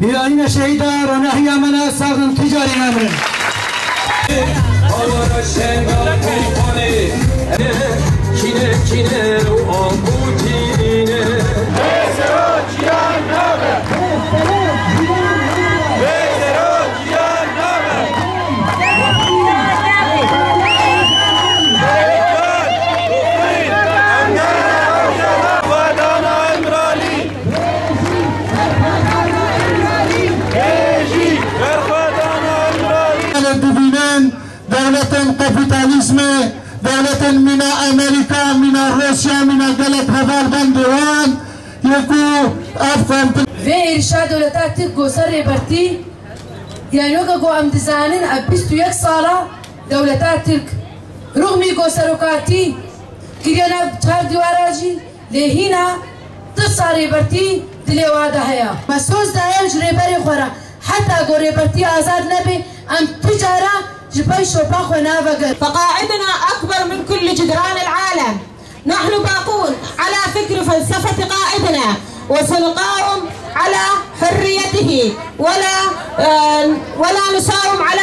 Biranine şehidar nehya mena sağın ticari emrin. Allah şengal kompani. Kine kine o ببینن دولت کپیتالیسم دولت من امریکا من روسیا من دولت هوال بندوان یکو افغان Ve irşad devleta Türk gosar reberti yani yok go am dizanin ab 21 sala devleta Türk rugmi gosarokati kiriyana çar diwaraji lehina تصا ريبرتي دلي وادا هيا. مسوز دايج ريبري خورا. حتى غو ريبرتي آزاد نبي أم تجارة جباي شوبا خونا وغير فقاعدنا أكبر من كل جدران العالم. نحن باقون على فكر فلسفة قائدنا وسنقاوم على حريته ولا آه، ولا نساوم على